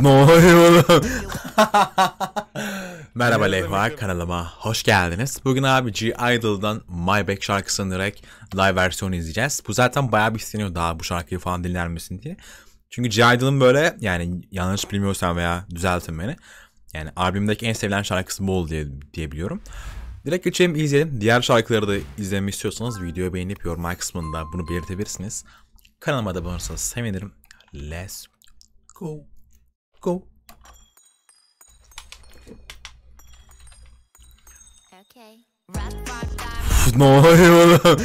Ne oluyor oğlum? Merhaba Lehva kanalıma hoş geldiniz. Bugün abi G Idol'dan My Back şarkısının direkt live versiyonu izleyeceğiz. Bu zaten bayağı bir isteniyor daha bu şarkıyı falan dinler misin diye. Çünkü G Idol'ın böyle yani yanlış bilmiyorsam veya düzeltin beni. Yani albümdeki en sevilen şarkısı bu oldu diye, diye biliyorum. Direkt geçelim izleyelim. Diğer şarkıları da izlemek istiyorsanız videoyu beğenip yorumlar kısmında bunu belirtebilirsiniz. Kanalıma da abone olursanız sevinirim. Let's go. Go. rock, ne oluyor oğlum?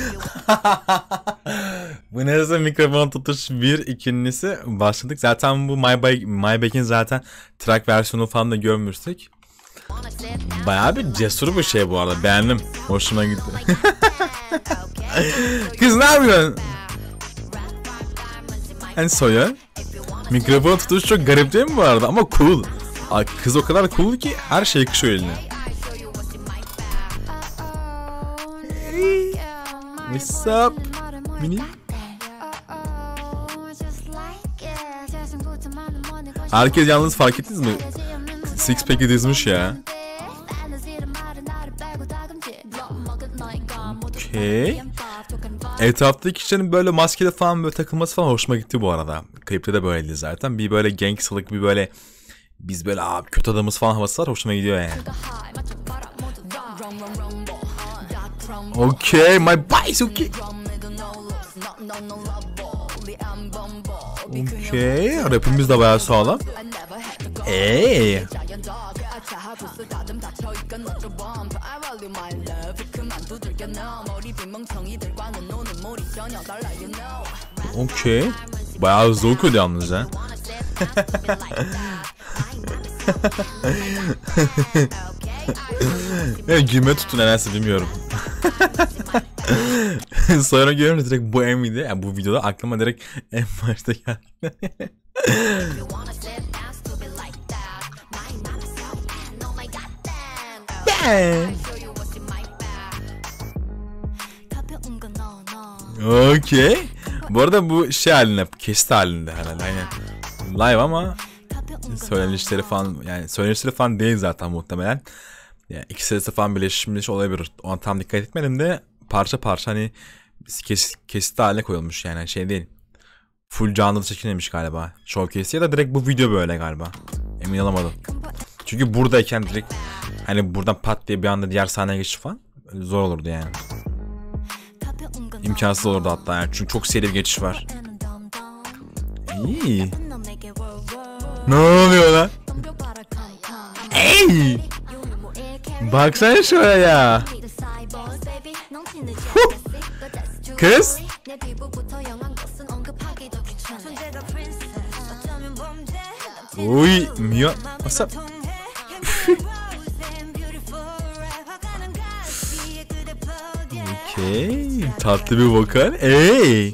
bu neresi mikrofon tutuş bir ikincisi başladık. Zaten bu My, Bike, My Back'in zaten track versiyonu falan da görmüştük. Bayağı bir cesur bir şey bu arada. Beğendim. Hoşuma gitti. Kız ne yapıyorsun? Hani soya. Mikrofon tutuş çok garip değil mi bu arada? Ama cool. Ay, Kız o kadar cool ki her şey yakışıyor eline. What's up? Mini? Herkes yalnız fark ettiniz mi? Six pack'i dizmiş ya. Okey. Etraftaki kişilerin böyle maskeli falan böyle takılması falan hoşuma gitti bu arada. Klipte de böyleydi zaten. Bir böyle gangstalık bir böyle biz böyle abi kötü adamız falan havası var. Hoşuma gidiyor yani. Okay, my boys okay. Okay, rapimiz de bayağı sağlam. Ey. Okay. Bayağı hızlı okuyordu yalnız ha. Ya gülme tutun nedense bilmiyorum. Sonra görünce direkt bu Emmy'di. Yani bu videoda aklıma direkt en başta geldi. Okey. Bu arada bu şey halinde, kesit halinde herhalde aynen. Live ama söylenişleri falan yani söylenişleri falan değil zaten muhtemelen. Yani iki sesi falan birleşmiş olabilir. Ona tam dikkat etmedim de parça parça hani kes, kesit haline koyulmuş yani şey değil. Full canlı çekilmemiş galiba. Showcase ya da direkt bu video böyle galiba. Emin olamadım. Çünkü buradayken direkt hani buradan pat diye bir anda diğer sahneye geçiş falan zor olurdu yani. İmkansız olurdu hatta yani. Çünkü çok seri bir geçiş var. İyi. Ne oluyor lan? Ey! Baksana şuraya. Kız. Uy, Mia. What's up? Okey. Tatlı bir vokal. Ey.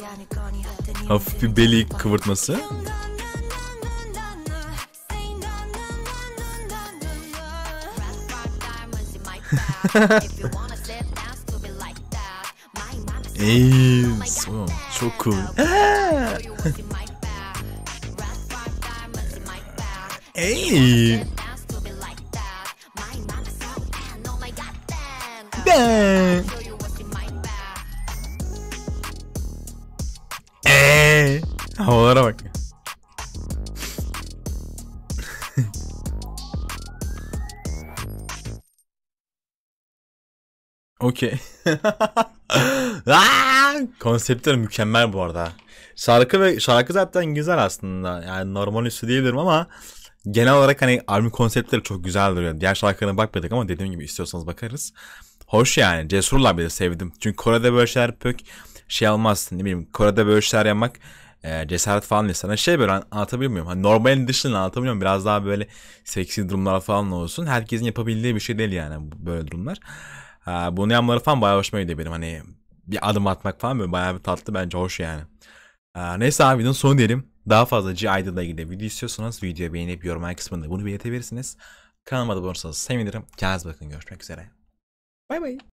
Hafif bir beli kıvırtması. Ey, so, çok cool. Ey. Ben. Havalara bak. Okey. Konseptler mükemmel bu arada. Şarkı ve şarkı zaten güzel aslında. Yani normal üstü diyebilirim ama genel olarak hani albüm konseptleri çok güzel duruyor. Diğer şarkılarına bakmadık ama dediğim gibi istiyorsanız bakarız. Hoş yani. Cesurlar bile sevdim. Çünkü Kore'de böyle şeyler pek şey almazsın. Ne bileyim Kore'de böyle şeyler yapmak e, cesaret falan değil. Sana şey böyle an- anlatabiliyor muyum? Hani normalin dışında anlatabiliyor? Biraz daha böyle seksi durumlar falan olsun. Herkesin yapabildiği bir şey değil yani böyle durumlar. Ha, bunu yapmaları falan bayağı hoşuma gidiyor benim. Hani bir adım atmak falan böyle bayağı bir tatlı bence hoş yani. Ha, neyse abi videonun sonu diyelim. Daha fazla G Idol'la ilgili video istiyorsanız videoyu beğenip yorumlar kısmında bunu belirtebilirsiniz. Kanalıma abone olursanız sevinirim. Kendinize bakın görüşmek üzere. Bay bay.